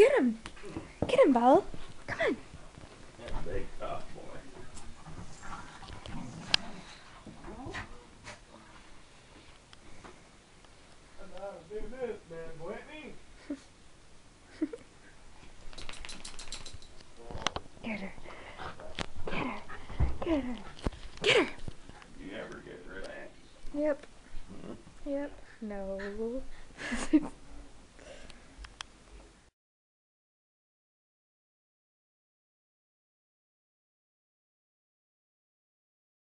Get him. Get him, Belle. Come on. That's big tough boy. Get her. Get her. Get her. Get her. Get her Yep. Yep. No.